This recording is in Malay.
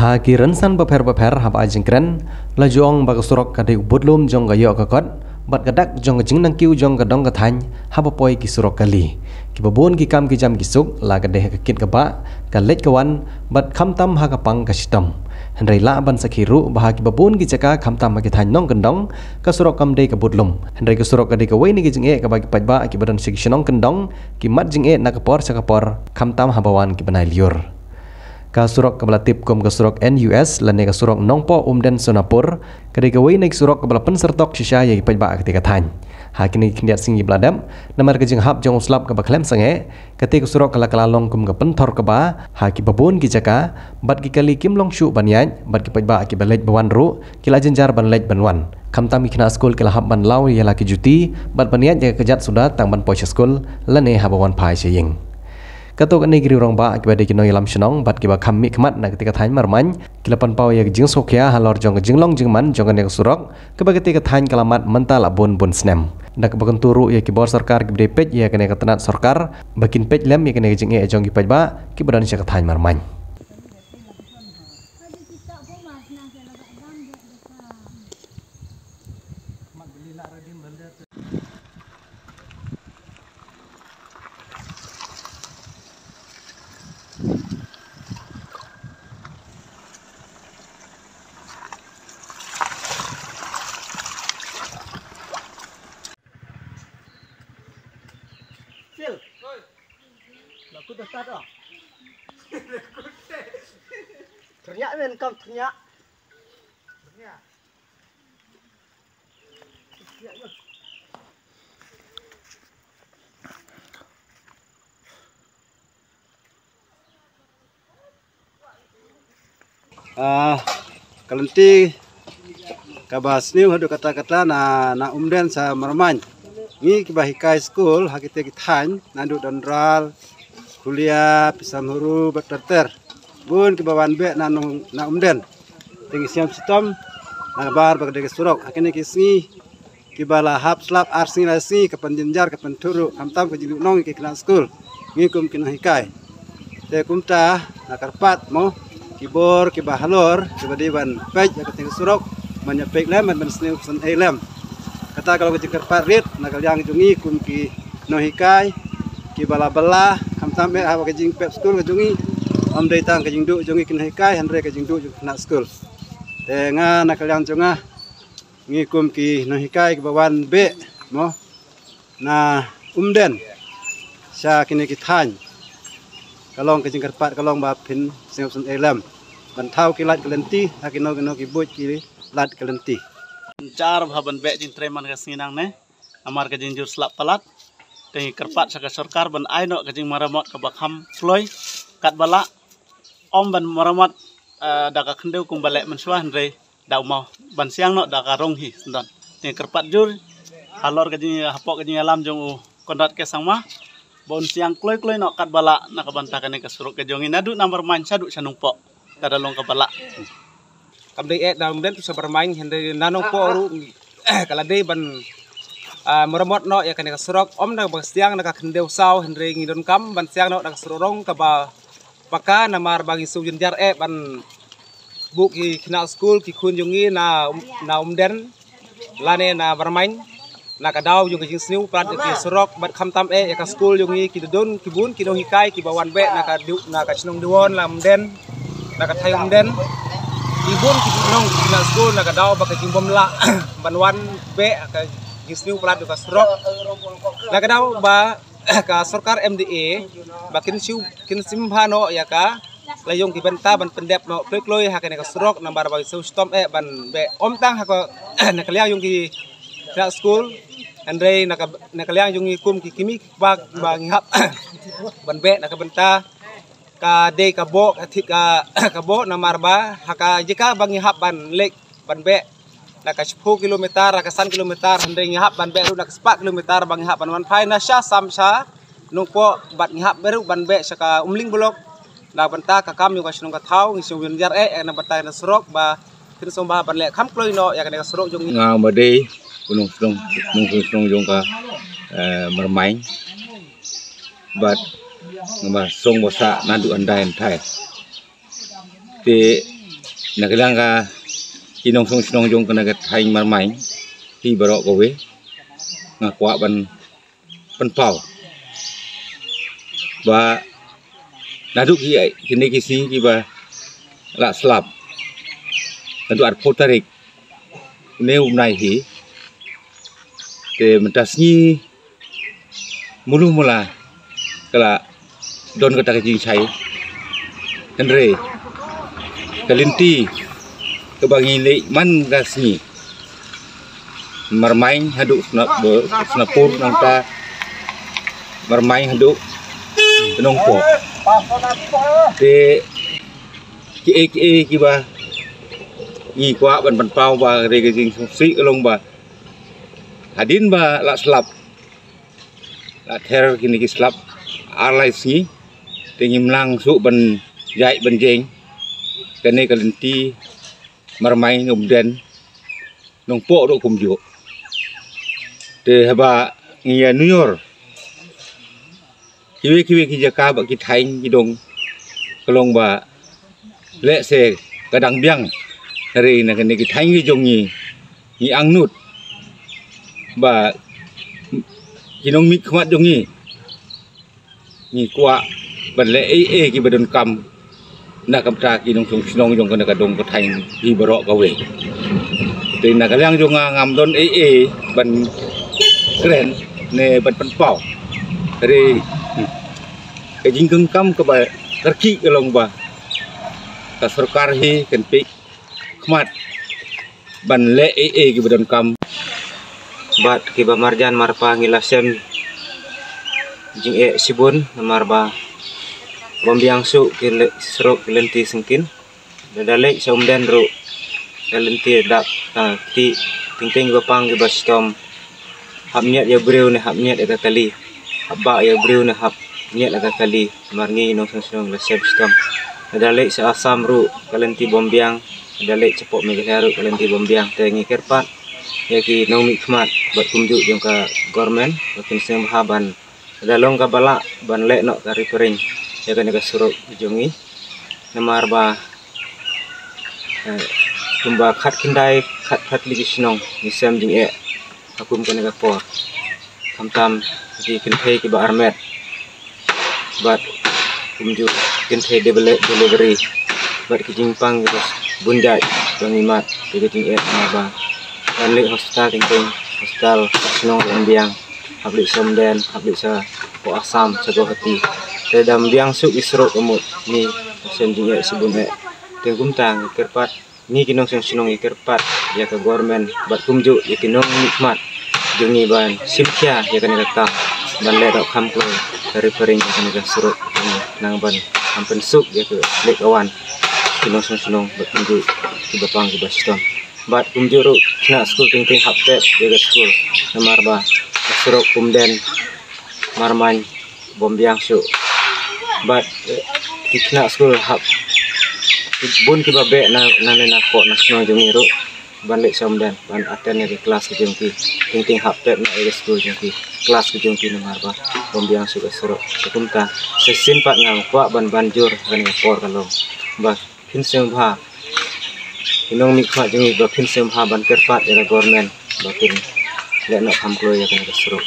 ha ki ransan ba pher ba pher ha ba jingkren la jong ba surok ka de budlum jong ga yo ka bat gadak jong jing nang kiu jong ga dong ga ha ba poi ki surok kali ki ba ki kam ki jam ki suk la ga de ka kit ga ba ka lek ka wan. Bat kham tam ha ka pang ka sitam hendrai la ban sakhiru bah ki ba ki chaka kham tam ki thany nong kan dong. Ka surok kam de ka budlum hendrai ka surok ka de ka wei ni ki jing e ka ba ki paj ba ki badan sik shinong kan ki mat jing e na ka por cha ka por. Kham tam ha ba wan ki banai liur ka surok kabla tip kom ka surok NUS lan ne ka surok nongpo umden sonapur kade ka wei nek surok kabla pensertok shisha ye pa ba ka than. Ha kini kindiat singi bladam namar ka jing hab jong slap ka bakhlem sange kate ka surok kala kala long kum ka penthor ka ba ha ki babun ki jaka bat ki kali kim long shu banyan bat ki pa ba ki balej bawan ru kila jenjar ban lej banwan kam tam ikna skul kala hab ban law ya la ki juti bat banyan ja ka jat sudah tang ban pocha skul lan ne ha bawan pai che Kato kan negeri orang ba akibat deki no yalam senong bat kiba kami kemat nak ketika tanya marman kila pan pau ya jing sokya halor jong jing long jing man jong ne surok keba ketika tanya kalamat mental bun bun snem. Nak bagan turu ya kibor sarkar kibde pej ya kene ketenat sarkar bakin pej lem ya kene jing e jong ki pej ba kibadan syak tanya marman Laku dah start dah. Ternyata men kau ternyata. Ternyata. Ah, kalenti kabas ni hadu kata-kata na na umden sa marman. Ni kibahikai school hakite kitan nandu dendral kuliah pisam huru berterter. Bun kibawan be na na umden. Tinggi siam sitom na bar bagade surok hakine kisni kibala hap slap arsi lasi kapan jenjar kapan turu kamtam ke jilu nong ke kena school. Ni kum kina hikai. Te kumta na karpat mo kibor kibahalor kibadiban pej ya keting surok menyepek lem dan seni urusan elem kata kalau ke karpat rit nak yang jungi kum ki nohikai ki bala bala ham sampe ha ke jing pep school ke jungi am dai tang ke du jungi kin hikai andre ke du na school. Te nga nak yang junga ngi kum ki nohikai ki bawan be mo na umden sya kini ki than. Kalong ke jing kalong ba pin sing urusan elem. Bantau kilat kelenti hakino kino ki buj ki lat kelenti jar bhaban be jin treman ka sinang ne amar ka jin jur slap palat. Te kerpat saka sarkar ban aino ka jin maramat ka bakham floy kat bala om ban maramat daga ka khndeu kum bale mensuah swa hanre da ban siang no daga ka rong hi kerpat jur halor ka jin hapok ka jin alam jong u kondat ke sangma. Bon siang kloy kloy no kat bala na ka bantakane ka suruk ka jong inadu nomor man sadu sanung po kada long ka bala kam dei et dalam den bisa bermain hende nanong po ru kala dei ban meramot no ya kene kasrok om na bang siang na kakendeu saw hende ngidon kam ban siang no na kasrorong ka ba paka na mar bagi su jar e ban buk ki kina school ki kun jungi na na umden lane na bermain na kadaw yung jing sniu prat ki surok bat kham tam e ya ka school jungi ki don ki bun ki no hikai ki bawan be na ka na ka chnong duon la umden na ka thai umden ibon kita nong na school na kadaw baka jimbom la banwan be ka gisniu plat ka srok na kadaw ba ka sarkar MDA bakin siu kin simhano ya ka. Layong ki benta ban pendep no kloy ha ka srok nambar ba su stom e ban be om tang ha ko na kaliang yung ki na school andre na ka na kaliang yung kum ki kimi ba ba ngihap ban be na ka de ka bo ka thik ka ka bo na marba jika bangi hap ban lek ban be. Na ka 10 kilometer ka 1 kilometer hande ngi hap ban be ru na ka 4 kilometer bangi hap ban. Wan phai na sha sam sha nung po bat ngi hap beru ban be sa ka umling blok na banta ka kam yung ka sinong ka thau ngi sung jar e na banta na surok ba kin som ba ban le kham kloi no ya ka ka surok yung nga ma de kunung sunung nung yung ka mermain but ngama song bosa nandu andai entai te nak lang ka kinong song snong jong kana ka thai mar mai hi baro ko we nga kwa ban ban pau ba naduk ki kini kisi ki ba la slap tentu ar potarik ne um nai hi te mentas ni mulu mula kala don kata kajing chai henry kalinti kebangi le man gasni marmain haduk sna snapur nang ta marmain haduk. Tenong po te ki e ki e ki ba ni kwa ban ban pau ba re ke jing si long ba hadin ba la slap la ther kini ki slap alai si tingim lang su ban jai ban jeng kene kalenti marmai ngum den nong po do kum jo te haba ngia new york. Kiwe kiwe ki jaka ba ki thain ki dong kelong ba le se kadang biang hari na kene ki thain ki jong ni ni ang nut ba kinong mi khmat jong ni ni kwa ban le e e ki badon kam nak kam ta ki nong sung snong jong kana ka dong ka thain hi baro ka we te na ka lang jong ngam don e e ban kren ne ban pan pau hari ke jingkeng kam ke ba terki ke long ba ka sarkar hi kan pi khmat ban le e e ki badon kam. Bat ki ba marjan marpa ngilasem jing e sibun marba bombiang su ki seruk lenti sengkin. Dadalek somden ru lenti dak ta ti ting ting gopang ki bastom hab ya breu ne hab ya kali habba ya breu ne hab niat la kali marngi no song song la sep stom dadalek sa asam ru kalenti bombiang dadalek cepok me ru kalenti bombiang tengi kerpat ya ki nong mi khmat bat kumju jong ka government bakin sem haban dalong ka bala ban le no ka repairing ya kan ka suruk jongi namar ba kumba khat kindai khat khat li sinong ni sem jing e akum kan ka por tam tam di kin thei ki ba armet bat kumju kin thei delivery. Bat ki jing pang ki bunjai bangi mat ki jing e ma ba kan le hospital ting ting hospital sinong yang biang habli somden habli sa po asam sa hati te dam biang su isro kamut ni sen jing e sibun e tengkum tang kerpat. Ni kinong sing sinong ikerpat ya ke government bat kumju ya kinong nikmat. Jungi ban simkya ya kan kata ban le dok kam ko repairing ya kan ka surut nang ban ampen suk ya ke lek awan kinong sing sinong bat kumju ki bapang ki bastom bat kumju ru na school ting ting hapte ya ke school namar ba surut kumden marman bombiang su bat kikna school hap bun ki babe na na na ko na sno jong iro ban lek som dan aten ni kelas ki jong ki. Ting ting hap pet na ere school jong ki. Kelas ki jong ki na marba bom biang su ka soro kum ta se sin pat ngang kwa ban banjur kan ni por kalong ba phin sem bha inong mi kha jong ba phin sem bha ban ker pat era government. Ba pin le na kham klo ya kan ka soro